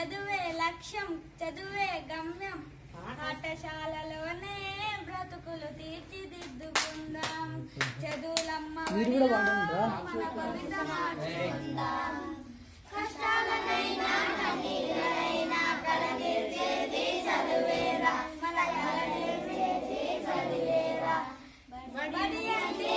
చదువే లక్ష్యం చదువే గమ్యం. పాఠశాలలోనే బ్రతుకులు తీర్చిదిద్దుకుందాం. చదువులమ్మ. మన మార్చుకుందాం. కష్టాలనైనా చదువేరా. మన కలగేసేది చదివేరా. బడి అంటే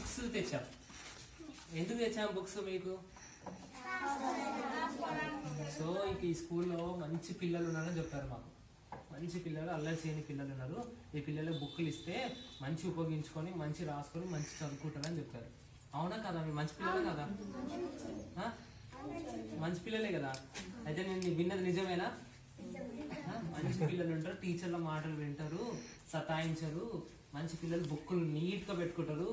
బుక్స్ తెచ్చాం. ఎందుకు తెచ్చాం బుక్స్ మీకు? సో ఇక ఈ స్కూల్లో మంచి పిల్లలు ఉన్నారని చెప్పారు మాకు. మంచి పిల్లలు అల్లరి చేయని పిల్లలు ఉన్నారు. ఈ పిల్లలు బుక్లు ఇస్తే మంచి ఉపయోగించుకొని మంచి రాసుకొని మంచి చదువుకుంటారని చెప్పారు అవునా కదా? మీ మంచి పిల్లలే కదా? మంచి పిల్లలే కదా? అయితే నేను విన్నది నిజమేనా? మంచి పిల్లలు ఉంటారు టీచర్ల మాటలు వింటారు సతాయించరు. మంచి పిల్లలు బుక్కులు నీట్గా పెట్టుకుంటారు.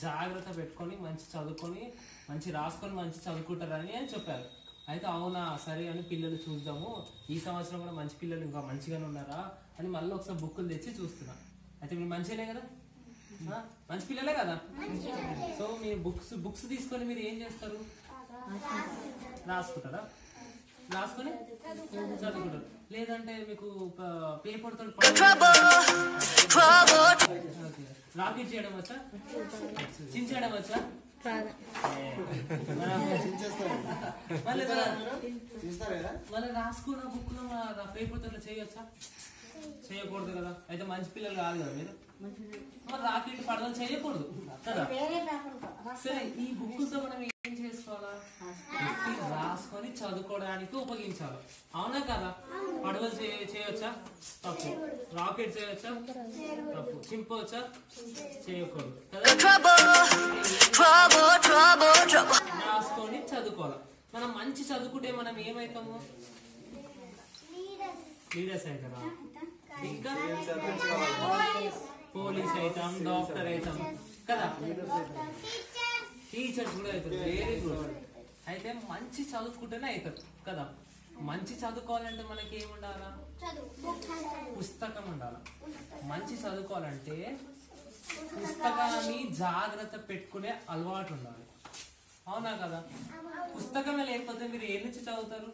జాగ్రత్త పెట్టుకొని మంచి చదువుకొని మంచి రాసుకొని మంచి చదువుకుంటారని అని చెప్పారు. అయితే అవునా సరే అని పిల్లలు చూద్దాము. ఈ సంవత్సరం కూడా మంచి పిల్లలు ఇంకా మంచిగానే ఉన్నారా అని మళ్ళీ ఒకసారి బుక్కులు తెచ్చి చూస్తున్నా. అయితే మీరు మంచిగానే కదా? మంచి పిల్లలే కదా? సో మీరు బుక్స్ బుక్స్ తీసుకొని మీరు ఏం చేస్తారు? రాసుకుంటారా? రాసుకొని చదువుకుంటారు. లేదంటే మీకు పేపర్ తోటి రాకెట్ చేయడం వచ్చా? చించడం వచ్చా? మళ్ళీ రాసుకున్న బుక్లో పేపర్ తోటి చేయొచ్చా? చేయకూడదు కదా. అయితే మంచి పిల్లలు కాదు కదా మీరు? మరి రాకెట్ పడవలు చేయకూడదు. కదా సరే ఈ బుక్తో మనం ఏం చేసుకోవాలా? రాసుకొని చదువుకోవడానికి ఉపయోగించాలి. అవునా కదా? పడవలు చేయొచ్చా? తప్పు. రాకెట్ చేయొచ్చా? తప్పు. చింపవచ్చా చేయకూడదు. రాసుకొని చదువుకోవాలి. మనం మంచి చదువుకుంటే మనం ఏమైతాము లీడర్స్ అవుతారా ఇంకా పోలీస్ అవుతాం డాక్టర్ అవుతాం కదా? టీచర్స్ కూడా అవుతారు. వెరీ గుడ్ అయితే మంచి చదువుకుంటేనే అవుతారు. కదా? మంచి చదువుకోవాలంటే మనకి ఏమి ఉండాలా పుస్తకం ఉండాలి? మంచి చదువుకోవాలంటే పుస్తకాన్ని జాగ్రత్త పెట్టుకునే అలవాటు ఉండాలి. అవునా కదా? పుస్తకమే లేకపోతే మీరు ఏ నుంచి చదువుతారు?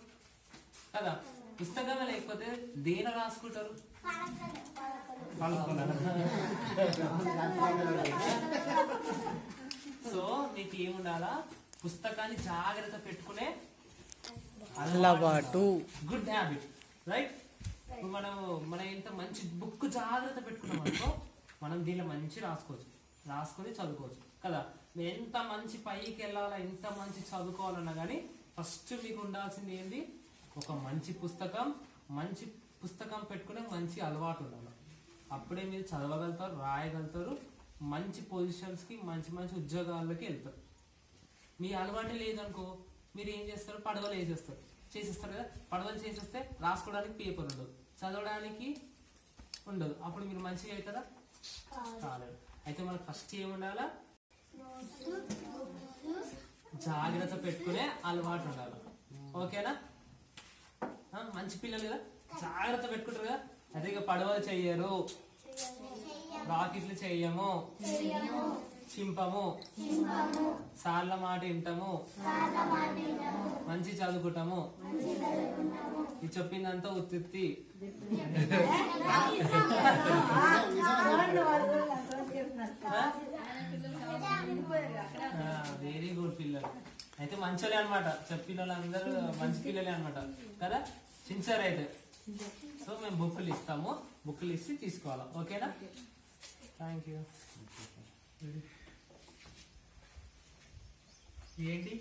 కదా? పుస్తకమే లేకపోతే దేన రాసుకుంటారు? పలకలు. సో మీకు ఏముండాలా పుస్తకాన్ని జాగ్రత్త పెట్టుకునే అలవాటు. గుడ్ హ్యాబిట్ రైట్ మనం మన ఎంత మంచి బుక్ జాగ్రత్త పెట్టుకున్నాం అనుకో మనం దీనిలో మంచి రాసుకోవచ్చు. రాసుకొని చదువుకోవచ్చు కదా? ఎంత మంచి పైకి వెళ్ళాలా ఎంత మంచి చదువుకోవాలన్నా కానీ ఫస్ట్ మీకు ఉండాల్సింది ఏంది? ఒక మంచి పుస్తకం మంచి పుస్తకం పెట్టుకునే మంచి అలవాటు ఉండాలి. అప్పుడే మీరు చదవగలుగుతారు రాయగలుగుతారు మంచి పొజిషన్స్కి మంచి మంచి ఉద్యోగాల్లోకి వెళ్తారు. మీ అలవాటు లేదనుకో మీరు ఏం చేస్తారు? పడవలు వేసేస్తారు. చేసేస్తారు కదా? పడవలు చేసేస్తే రాసుకోవడానికి పేపర్ ఉండదు. చదవడానికి ఉండదు. అప్పుడు మీరు మంచిగా అవుతారా? కాలేదు. అయితే మనకు ఫస్ట్ ఏముండాలా జాగ్రత్త పెట్టుకునే అలవాటు ఉండాలి. ఓకేనా? మంచి పిల్లలు కదా? జాగ్రత్త పెట్టుకుంటారు కదా? అదే ఇక పడవలు చెయ్యరు. రాకెట్లు చెయ్యము. చింపము. సార్ల మాట వింటాము. మంచి చదువుకుంటాము. ఇది చెప్పిందంతా ఉత్తి వెరీ గుడ్ పిల్లలు. అయితే మంచోలే అనమాట చెప్పిన వాళ్ళందరూ మంచి పిల్లలే అనమాట కదా? సిన్సియర్ అయితే. సో మేము బుక్లు ఇస్తాము. బుక్లు ఇచ్చి తీసుకోవాలా? ఓకేనా థ్యాంక్ యూ ఏంటి?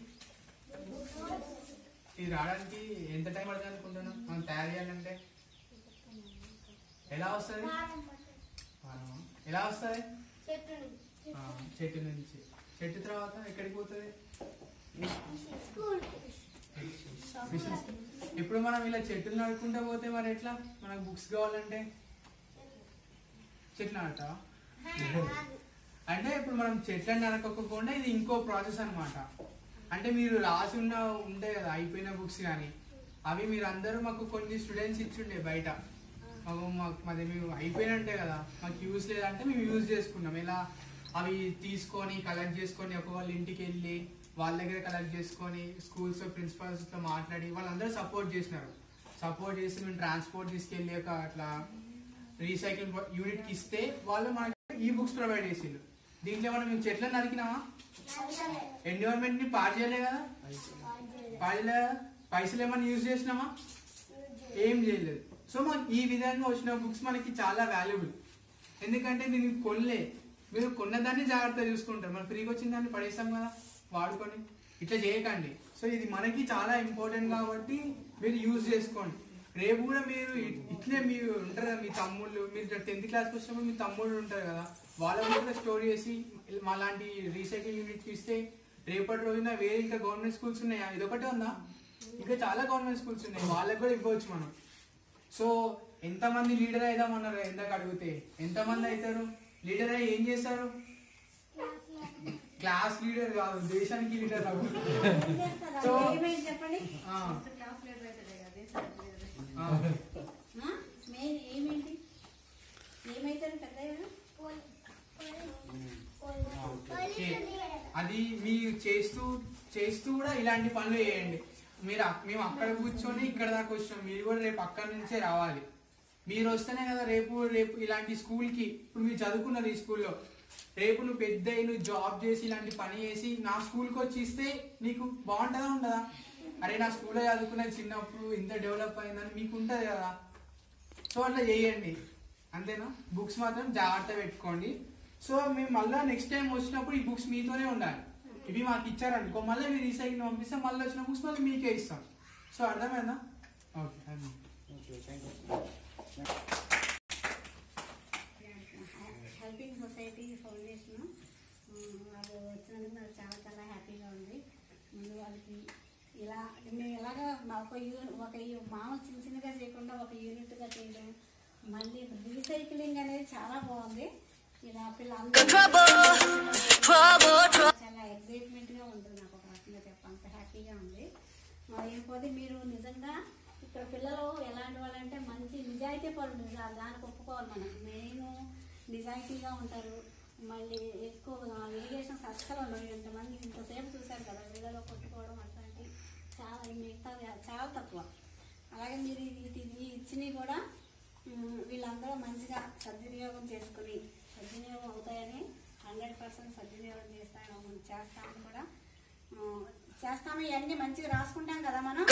ఇది రావడానికి ఎంత టైం పడుతుంది అనుకుంటున్నాం మనం తయారు చేయాలంటే? ఎలా వస్తుంది? ఎలా వస్తుంది? చెట్టు నుంచి. చెట్టు తర్వాత ఎక్కడికి పోతుంది? ఇప్పుడు మనం ఇలా చెట్లు నడుకుంటా పోతే మరి ఎట్లా? మనకు బుక్స్ కావాలంటే? చెట్లు నడతా అంటే ఇప్పుడు మనం చెట్లను నరకకుండా ఇది ఇంకో ప్రాసెస్ అనమాట అంటే మీరు రాసి ఉన్న ఉంటాయి కదా అయిపోయిన బుక్స్ కానీ అవి మీరు అందరూ మాకు కొన్ని స్టూడెంట్స్ ఇచ్చిండే బయట. మాకు మాకు మాది మేము అయిపోయినట్టే కదా మాకు యూజ్ లేదంటే మేము యూజ్ చేసుకున్నాం ఇలా అవి తీసుకొని కలెక్ట్ చేసుకొని ఒక వాళ్ళ ఇంటికి వెళ్ళి వాళ్ళ దగ్గర కలెక్ట్ చేసుకొని స్కూల్స్ ప్రిన్సిపల్స్తో మాట్లాడి వాళ్ళందరూ సపోర్ట్ చేసినారు. సపోర్ట్ చేసి మేము ట్రాన్స్పోర్ట్ తీసుకెళ్ళాక అట్లా రీసైకిల్ యూనిట్కి ఇస్తే వాళ్ళు మనకి ఈ బుక్స్ ప్రొవైడ్ చేసిండ్రు. దీంట్లో మనం మేము చెట్లను నరికినామా? ఎన్విరాన్మెంట్ని పాడు చేయలే కదా? పాడు పైసలు ఏమైనా యూజ్ చేసినామా? ఏం చేయలేదు. సో మాకు ఈ విధంగా వచ్చిన బుక్స్ మనకి చాలా వాల్యుబుల్ ఎందుకంటే దీన్ని కొనలే. మీరు కొన్నదాన్ని జాగ్రత్తగా చూసుకుంటారు. మనం ఫ్రీగా వచ్చిన దాన్ని పడేస్తాం కదా? వాడుకొని ఇట్లా చేయకండి. సో ఇది మనకి చాలా ఇంపార్టెంట్ కాబట్టి మీరు యూజ్ చేసుకోండి. రేపు కూడా మీరు ఇట్లే మీరు ఉంటారు కదా మీ తమ్ముళ్ళు మీరు టెన్త్ క్లాస్కి వచ్చినప్పుడు మీ తమ్ముళ్ళు ఉంటారు కదా వాళ్ళ కూడా స్టోర్ చేసి మా రీసైకిల్ యూనిట్కి ఇస్తే రేపటి రోజున వేరే ఇంకా గవర్నమెంట్ స్కూల్స్ ఉన్నాయా? ఇదొకటే ఉందా? ఇంకా చాలా గవర్నమెంట్ స్కూల్స్ ఉన్నాయి. వాళ్ళకి కూడా ఇవ్వచ్చు మనం. సో ఎంతమంది లీడర్ అవుదామన్నారు ఎందాక అడిగితే. ఎంతమంది అవుతారు? లీడర్ అయ్యి ఏం చేస్తారు? క్లాస్ లీడర్ కాదు దేశానికి లీడర్ అవ్వు సో ఏమైంది చెప్పండి. ఆ, క్లాస్ లీడర్ అవుతుంది కదా దేశానికి లీడర్. ఆ, ఆ? మెయిన్ ఏమేంటి? ఏమైతుంది పెద్ద ఓకే. అది మీరు చేస్తూ చేస్తూ కూడా ఇలాంటి పనులు చేయండి. మీరు మేము అక్కడ కూర్చొని ఇక్కడ దాకా వచ్చినాం. మీరు కూడా రేపు అక్కడ నుంచే రావాలి. మీరు వస్తేనే కదా రేపు రేపు ఇలాంటి స్కూల్కి ఇప్పుడు మీరు చదువుకున్నారు ఈ స్కూల్లో. రేపు నువ్వు పెద్ద నువ్వు జాబ్ చేసి ఇలాంటి పని చేసి నా స్కూల్కి వచ్చి ఇస్తే నీకు బాగుంటుందా ఉండదా? అరే నా స్కూల్లో చదువుకున్నది చిన్నప్పుడు ఇంత డెవలప్ అయిందని మీకు ఉంటుంది కదా. సో అట్లా చేయండి. అంతేనా? బుక్స్ మాత్రం జాగ్రత్త పెట్టుకోండి. సో మేము మళ్ళీ నెక్స్ట్ టైం వచ్చినప్పుడు ఈ బుక్స్ మీతోనే ఉండాలి. ఇవి మాకు ఇచ్చారనుకో మళ్ళీ మీరు రీసైకిల్ పంపిస్తే మళ్ళీ వచ్చిన బుక్స్ మళ్ళీ మీకే ఇస్తాం. సో అర్థమైందా? Okay thank you society foundation వచ్చినందుకు నాకు చాలా చాలా హ్యాపీగా ఉంది. ముందు వాళ్ళకి ఇలా మేము ఎలాగ మా ఒక యూ ఒక మామూలు చిన్న చిన్నగా చేయకుండా ఒక యూనిట్గా చేయడం మళ్ళీ రీసైక్లింగ్ అనేది చాలా బాగుంది. ఇలా పిల్లలందరూ చాలా ఎగ్జైట్మెంట్గా ఉంటుంది నాకు ఒక రకంగా చెప్పంత హ్యాపీగా ఉంది. మరి లేకపోతే మీరు నిజంగా ఇక్కడ పిల్లలు ఎలాంటి వాళ్ళంటే మంచి నిజాయితీ పరులు. నిజా- దానికి ఒప్పుకోవాలి మనం మెయిన్ నిజాయితీగా ఉంటారు. మళ్ళీ ఎక్కువ ఇరిగేషన్స్ అస్సలు ఉండవు. ఇంతమంది ఇంతసేపు చూశారు కదా పిల్లలు కొట్టుకోవడం అట్లాంటి చాలా మిగతా చాలా తక్కువ. అలాగే మీరు ఇది ఇచ్చినవి కూడా వీళ్ళందరూ మంచిగా సద్వినియోగం చేసుకుని సద్వినియోగం అవుతాయని హండ్రెడ్ పర్సెంట్ సద్వినియోగం చేస్తాను చేస్తామని కూడా చేస్తాము. ఇవన్నీ మంచిగా రాసుకుంటాం కదా మనం.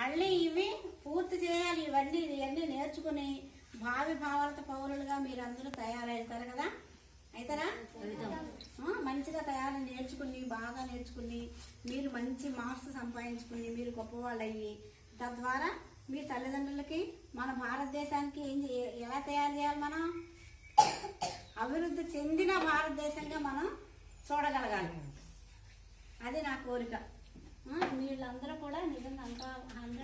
మళ్ళీ ఇవి పూర్తి చేయాలి. ఇవన్నీ ఇవన్నీ నేర్చుకుని భావి భావాలతో పౌరులుగా మీరందరూ తయారవుతారు కదా? అవుతారా మంచిగా తయారు నేర్చుకుని బాగా నేర్చుకుని మీరు మంచి మార్క్స్ సంపాదించుకుని మీరు గొప్పవాళ్ళు అయ్యి తద్వారా మీ తల్లిదండ్రులకి మన భారతదేశానికి ఏం ఎలా తయారు చేయాలి మనం? అభివృద్ధి చెందిన భారతదేశంగా మనం చూడగలగాలి. అది నా కోరిక. వీళ్ళందరూ కూడా నిజంగా అంత హండ్రెడ్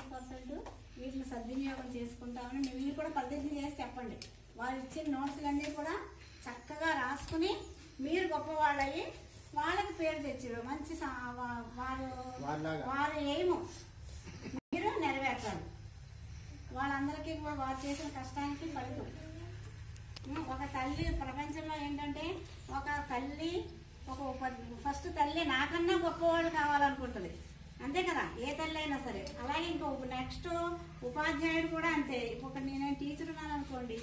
సద్వినియోగం చేసుకుంటామని మీరు కూడా ప్రతిజ్ఞ చేసి చెప్పండి. వారు ఇచ్చిన నోట్స్లన్నీ కూడా చక్కగా రాసుకుని మీరు గొప్పవాళ్ళయ్యి వాళ్ళకి పేరు తెచ్చారు. మంచి వారు. వారు ఏమో మీరు నెరవేర్చాలి. వాళ్ళందరికీ కూడా వారు చేసిన కష్టానికి ఫలితం. ఒక తల్లి ప్రపంచంలో ఏంటంటే ఒక తల్లి ఒక ఫస్ట్ తల్లి నాకన్నా గొప్పవాడు కావాలనుకుంటుంది. అంతే కదా ఏ తల్లి అయినా సరే. అలాగే ఇంకో నెక్స్ట్ ఉపాధ్యాయుడు కూడా అంతే. ఒక నేను టీచర్ ఉన్నాను అనుకోండి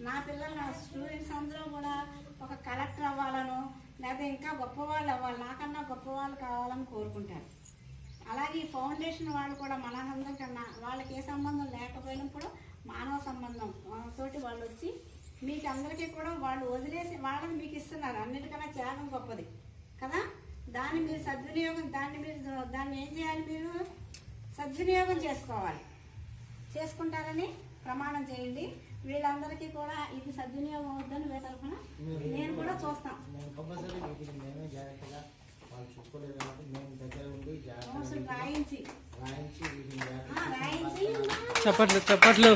నా పిల్లలు నా స్టూడెంట్స్ అందరూ కూడా ఒక కలెక్టర్ అవ్వాలను లేకపోతే ఇంకా గొప్పవాళ్ళు అవ్వాలి నాకన్నా గొప్పవాళ్ళు కావాలని కోరుకుంటారు. అలాగే ఈ ఫౌండేషన్ వాళ్ళు కూడా మన అందం కన్నా వాళ్ళకి ఏ సంబంధం లేకపోయినప్పుడు మానవ సంబంధం తోటి వాళ్ళు వచ్చి మీకు అందరికీ కూడా వాళ్ళు వదిలేసి వాళ్ళని మీకు ఇస్తున్నారు. అన్నిటికన్నా త్యాగం గొప్పది. కదా? దాన్ని మీరు సద్వినియోగం దాన్ని మీరు దాన్ని ఏం చేయాలి మీరు? సద్వినియోగం చేసుకోవాలి. చేసుకుంటారని ప్రమాణం చేయండి. వీళ్ళందరికీ కూడా ఇది సద్వినియోగం అవుతుందని వీళ్ళ తరఫున నేను కూడా చూస్తాం. కంపల్సరీ వీటిని మేమే జాగ్రత్తగా వాళ్ళు చూసుకోలేదు కాబట్టి మేము దగ్గర ఉండి నోట్స్ జాగ్రత్తగా రాయించి రాయించి వీటిని ఆ, రాయించి జాగ్రత్తగా చప్పట్లు చప్పట్లు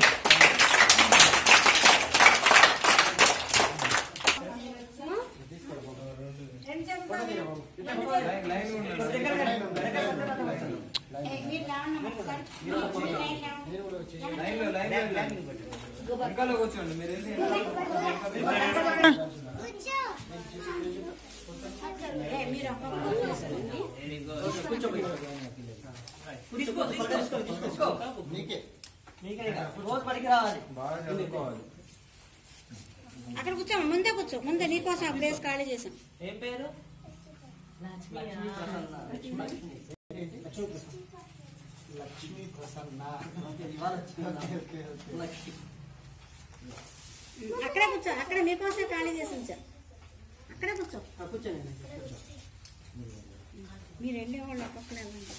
కూర్చోండి మీరు అక్కడ కూర్చో ముందే కూర్చో. ముందే నీకోసం ఆ ప్లేస్ ఖాళీ చేసాం ఏం పేరు? లక్ష్మీ ప్రసన్న అక్కడే కూర్చో అక్కడ మీకోసం ఖాళీ చేసి ఉంచా అక్కడే కూర్చో మీరు వెళ్ళే వాళ్ళు ఒక్కొక్కరు వెళ్ళండి.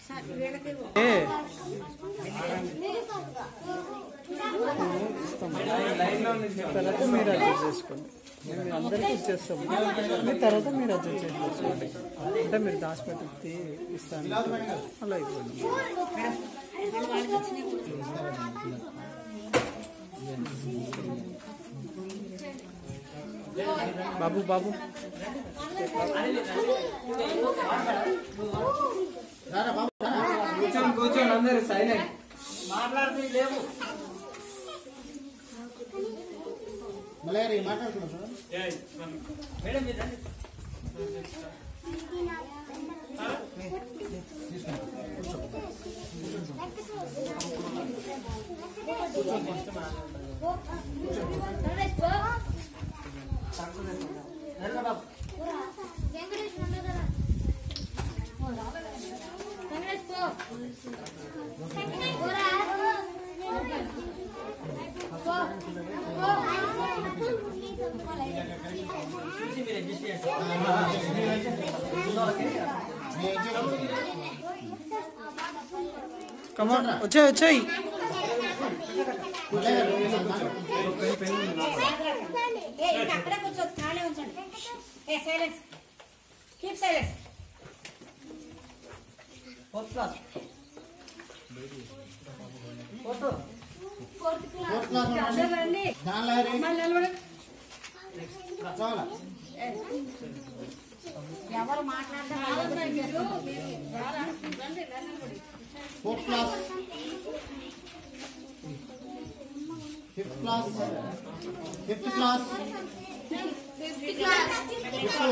సార్, వీళ్ళకి తర్వాత మీరు అడ్జస్ట్ చేసుకోండి మేము అందరికీ ఇచ్చేస్తాము మీరు తర్వాత మీరు అడ్జస్ట్ చేసుకోండి అంటే మీరు దాచిపెట్టి ఇస్తాను అలా ఇవ్వండి వాళ్ళకి వచ్చినాయి బాబు బాబు కూర్చోండి కూర్చోండి అందరు సైలెంట్ మాట్లాడుతుంది లేవు మలయారీ మాట్లాడుతున్నాం చూడండి మేడం మీరు రండి. చూసి మీరు అడ్జస్ట్ చేయండి కమాన్ వచ్చాయి వచ్చాయి ఏ ఇంకా అక్కడే కూర్చో ఖాళీ ఉంచండి ఏ silence keep silence fourth class fourth class ఎవరు మాట్లాడడం fourth class fifth class fifth class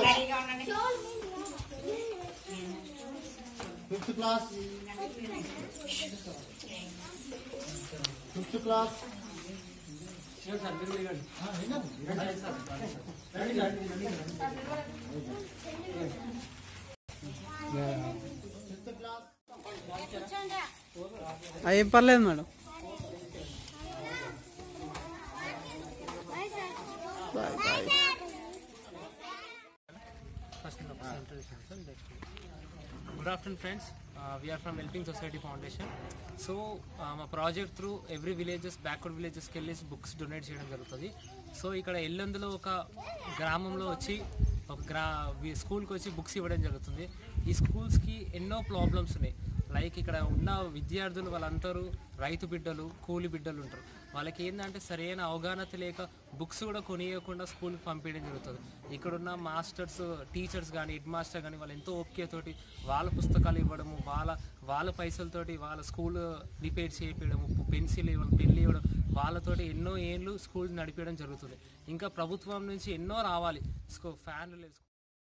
రెడీగా ఉండండి fifth class fifth class sir మీరు దిగండి. అదే సార్ ఫిఫ్త్ క్లాస్ ఏం పర్లేదు madam first good afternoon friends we are from helping society foundation so మా project through every villages backward విలేజెస్కి వెళ్ళేసి books donate చేయడం జరుగుతుంది. సో ఇక్కడ ఎల్లందులో ఒక గ్రామంలో వచ్చి ఒక గ్రా స్కూల్కి వచ్చి బుక్స్ ఇవ్వడం జరుగుతుంది. ఈ స్కూల్స్కి ఎన్నో ప్రాబ్లమ్స్ ఉన్నాయి. లైక్ ఇక్కడ ఉన్న విద్యార్థులు వాళ్ళందరూ రైతు బిడ్డలు కూలి బిడ్డలు ఉంటారు. వాళ్ళకి ఏంటంటే సరైన అవగాహన లేక బుక్స్ కూడా కొనియకుండా స్కూల్కి పంపించడం జరుగుతుంది. ఇక్కడున్న మాస్టర్స్ టీచర్స్ కానీ హెడ్ మాస్టర్ కానీ వాళ్ళు ఎంతో ఓపికతోటి వాళ్ళ పుస్తకాలు ఇవ్వడము వాళ్ళ వాళ్ళ పైసలతోటి వాళ్ళ స్కూల్ రిపేర్ చేయించడము పెన్సిల్ ఇవ్వడం పెన్లు ఇవ్వడం వాళ్ళతోటి ఎన్నో ఏళ్ళు స్కూల్ నడిపించడం జరుగుతుంది. ఇంకా ప్రభుత్వం నుంచి ఎన్నో రావాలి. స్కూ ఫ్యాన్లు లేదు